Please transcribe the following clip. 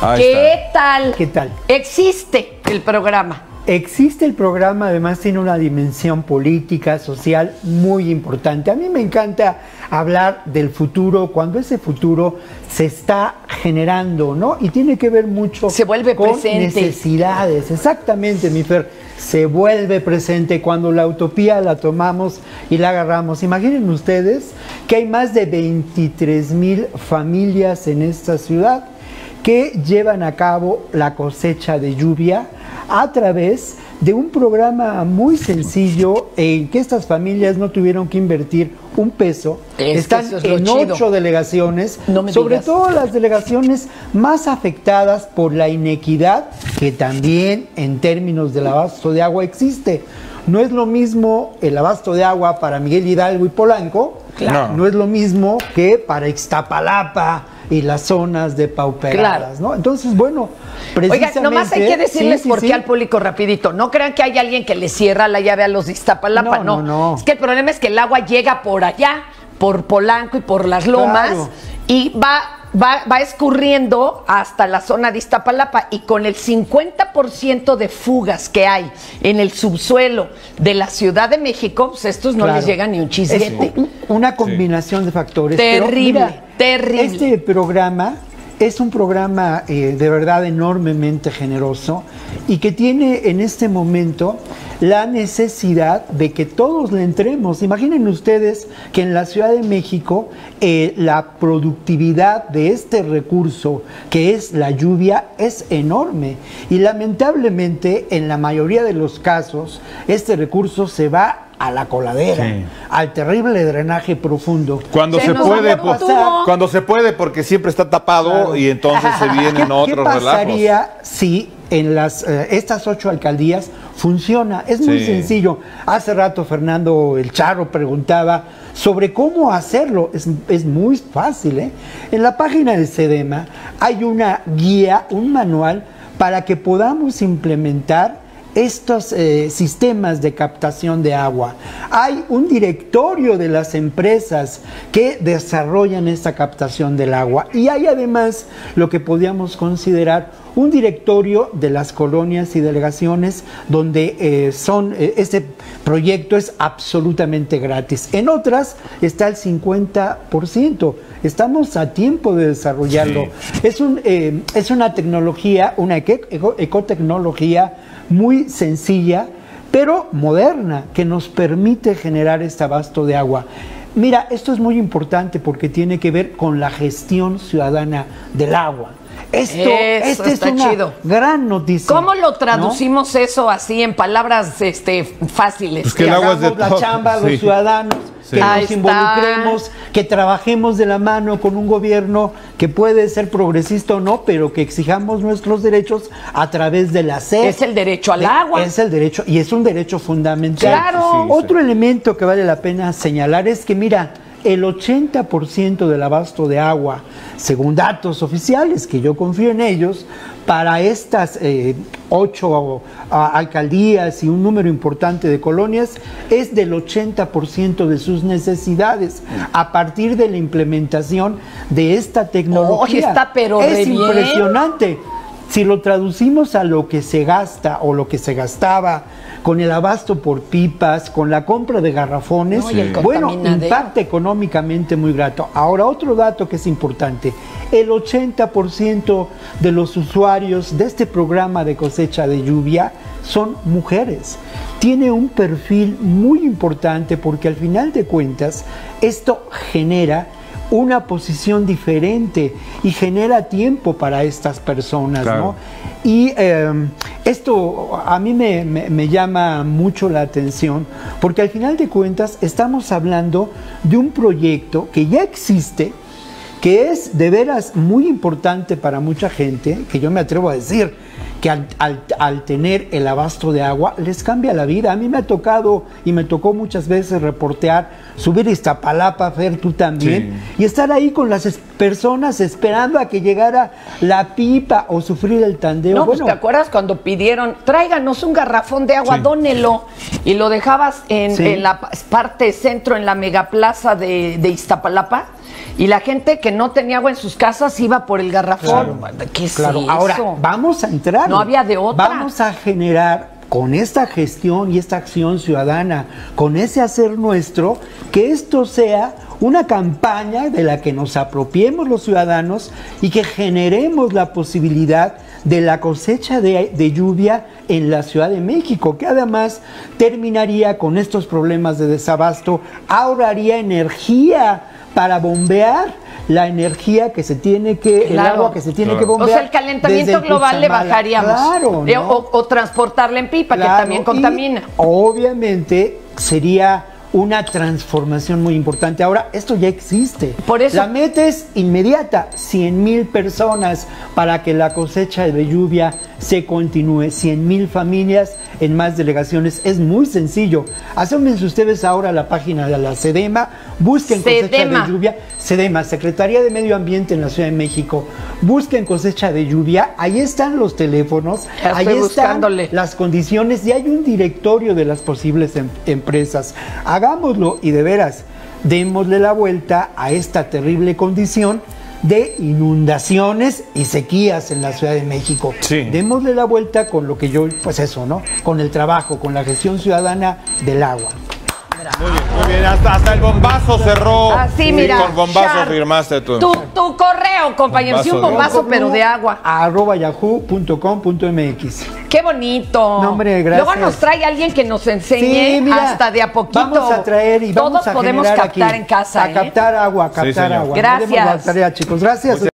Ahí ¿Qué está. tal? ¿Qué tal? Existe el programa. Existe el programa, además tiene una dimensión política, social muy importante. A mí me encanta hablar del futuro cuando ese futuro se está generando, ¿no? Y tiene que ver mucho Se vuelve con presente. necesidades. Exactamente, mi Fer. Se vuelve presente cuando la utopía la tomamos y la agarramos. Imaginen ustedes que hay más de 23 mil familias en esta ciudad que llevan a cabo la cosecha de lluvia a través de un programa muy sencillo en que estas familias no tuvieron que invertir un peso. Es Están es en chido. ocho delegaciones, No sobre digas. todo las delegaciones más afectadas por la inequidad que también en términos del abasto de agua existe. No es lo mismo el abasto de agua para Miguel Hidalgo y Polanco, Claro. no es lo mismo que para Ixtapalapa y las zonas de pauperadas, ¿no? Entonces, bueno, Oiga, precisamente... nomás hay que decirles sí, sí, por qué sí. al público rapidito. No crean que hay alguien que le cierra la llave a los de Iztapalapa, No, no. no, no. Es que el problema es que el agua llega por allá, por Polanco y por las lomas, Claro. y va, va, va escurriendo hasta la zona de Iztapalapa. Y con el 50% de fugas que hay en el subsuelo de la Ciudad de México, pues estos no Claro. les llega ni un chisguete. una combinación de factores. pero Terrible, mira, Este programa es un programa eh, de verdad enormemente generoso y que tiene en este momento la necesidad de que todos le entremos. Imaginen ustedes que en la Ciudad de México eh, la productividad de este recurso que es la lluvia es enorme y lamentablemente en la mayoría de los casos este recurso se va a la coladera, Sí. al terrible drenaje profundo. Cuando Se puede, pues, cuando se puede, porque siempre está tapado Claro. y entonces se ¿Qué, vienen qué otros relajos. pasaría si en las eh, estas ocho alcaldías funciona? Es muy Sí. sencillo. Hace rato Fernando El Charro preguntaba sobre cómo hacerlo. Es, es muy fácil. ¿eh? En la página del SEDEMA hay una guía, un manual para que podamos implementar estos eh, sistemas de captación de agua. Hay un directorio de las empresas que desarrollan esta captación del agua y hay además lo que podríamos considerar un directorio de las colonias y delegaciones donde eh, son eh, este proyecto es absolutamente gratis. En otras está el 50%. Estamos a tiempo de desarrollarlo. Es, un, eh, es una tecnología, una eco- eco- ecotecnología muy sencilla, pero moderna, que nos permite generar este abasto de agua. Mira, esto es muy importante porque tiene que ver con la gestión ciudadana del agua. Esto, Eso esta está es una chido. gran noticia. ¿Cómo lo ¿no? traducimos eso así en palabras este, fáciles? Pues que que el agua es de hagamos la chamba a los Sí. ciudadanos, Sí. que Ahí nos está. involucremos, que trabajemos de la mano con un gobierno que puede ser progresista o no, pero que exijamos nuestros derechos a través de la SED. Es el derecho al De- agua. Es el derecho, y es un derecho fundamental. Claro. Sí, sí. Otro elemento que vale la pena señalar es que, mira, el 80% del abasto de agua, según datos oficiales, que yo confío en ellos, para estas eh, ocho ah, alcaldías y un número importante de colonias, es del 80% de sus necesidades a partir de la implementación de esta tecnología. Oye, está pero es bien. impresionante. Si lo traducimos a lo que se gasta o lo que se gastaba con el abasto por pipas, con la compra de garrafones, No, y el bueno, impacta económicamente muy grato. Ahora, otro dato que es importante, el 80% de los usuarios de este programa de cosecha de lluvia son mujeres. Tiene un perfil muy importante porque al final de cuentas esto genera una posición diferente y genera tiempo para estas personas, Claro. ¿no? Y eh, esto a mí me, me- me llama mucho la atención porque al final de cuentas estamos hablando de un proyecto que ya existe, que es de veras muy importante para mucha gente, que yo me atrevo a decir que al, al- al tener el abasto de agua les cambia la vida. A mí me ha tocado y me tocó muchas veces reportear, subir a Iztapalapa, Fer, tú también, y estar ahí con las es- personas esperando a que llegara la pipa o sufrir el tandeo. No, pues bueno, te acuerdas cuando pidieron, tráiganos un garrafón de agua, Sí. dónelo. Y lo dejabas en, Sí. en la pa- parte centro, en la megaplaza de, de Iztapalapa. Y la gente que no tenía agua en sus casas iba por el garrafón. ¿Qué es Claro, eso? ahora vamos a entrar. No había de otra. Vamos a generar con esta gestión y esta acción ciudadana, con ese hacer nuestro, que esto sea una campaña de la que nos apropiemos los ciudadanos y que generemos la posibilidad de la cosecha de, de lluvia en la Ciudad de México, que además terminaría con estos problemas de desabasto, ahorraría energía para bombear la energía que se tiene que, el agua que se tiene Claro. que O bombear. sea, el calentamiento global le bajaríamos. Claro, Eh, ¿no? o, o transportarla en pipa, Claro, que también y contamina. obviamente sería una transformación muy importante. Ahora, esto ya existe. Por eso- La meta es inmediata, 100 mil personas para que la cosecha de lluvia se continúe, 100 mil familias en más delegaciones. Es muy sencillo. Asómense ustedes ahora a la página de la SEDEMA, busquen cosecha de lluvia. SEDEMA, Secretaría de Medio Ambiente en la Ciudad de México. Busquen cosecha de lluvia. Ahí están los teléfonos. Ya ahí están buscándole. las condiciones y hay un directorio de las posibles em- empresas. Hagámoslo y de veras, démosle la vuelta a esta terrible condición de inundaciones y sequías en la Ciudad de México. Sí. Démosle la vuelta con lo que yo, pues eso, ¿no? Con el trabajo, con la gestión ciudadana del agua. Muy bien, muy bien. Hasta, hasta el bombazo cerró. Así, Sí, mira. Con bombazo Char, firmaste tú. Tu, tu correo, compañero. Sí, un Bombazo de- pero de agua. Arroba yahoo.com.mx. Qué bonito. No, hombre, gracias. Luego nos trae alguien que nos enseñe Sí, mira, hasta de a poquito. Vamos a traer y Todos vamos a podemos generar captar aquí, en casa. A ¿eh? captar agua, a captar agua. Gracias. demos la tarea, chicos. Gracias.